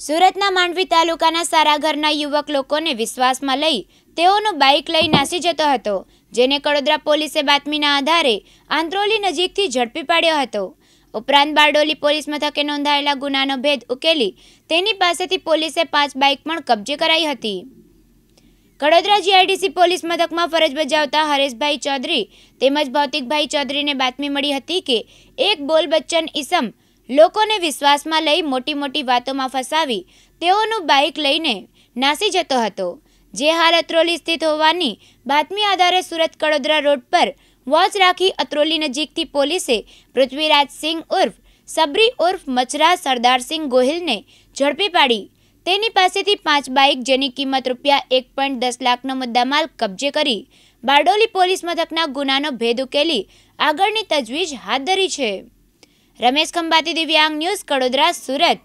સુરતના માંડવી તાલુકાના સારાઘરના યુવક લોકોને વિશ્વાસમાં લઈ તેઓનું બાઇક લઈ નાસી જતો હતો, જેને કડોદરા પોલીસે બાતમીના આધારે આંત્રોલી નજીકથી ઝડપી પાડ્યો હતો. ઉપરાંત બારડોલી પોલીસ મથકે નોંધાયેલા ગુનાનો ભેદ ઉકેલી તેની પાસેથી પોલીસે પાંચ બાઇક પણ કબજે કરાઈ હતી. કડોદરા જીઆઈડીસી પોલીસ મથકમાં ફરજ બજાવતા હરેશભાઈ ચૌધરી તેમજ ભૌતિકભાઈ ચૌધરીને બાતમી મળી હતી કે એક બોલ બચ્ચન ઈસમ લોકોને વિશ્વાસમાં લઈ મોટી મોટી વાતોમાં ફસાવી તેઓનું બાઇક લઈને નાસી જતો હતો. જે હાલ અત્રોલી સ્થિત હોવાની બાતમી આધારે સુરત કડોદરા રોડ પર વોચ રાખી અત્રોલી નજીકથી પોલીસે પૃથ્વીરાજસિંહ ઉર્ફ, સબરી ઉર્ફ મચરા સરદારસિંહ ગોહિલને ઝડપી પાડી. તેની પાસેથી પાંચ બાઇક જેની કિંમત રૂપિયા એક પોઈન્ટ દસ લાખનો મુદ્દામાલ કબજે કરી બારડોલી પોલીસ મથકના ગુનાનો ભેદ ઉકેલી આગળની તજવીજ હાથ ધરી છે. રમેશ ખંભાતી દિવ્યાંગ ન્યૂઝ કડોદરા સુરત.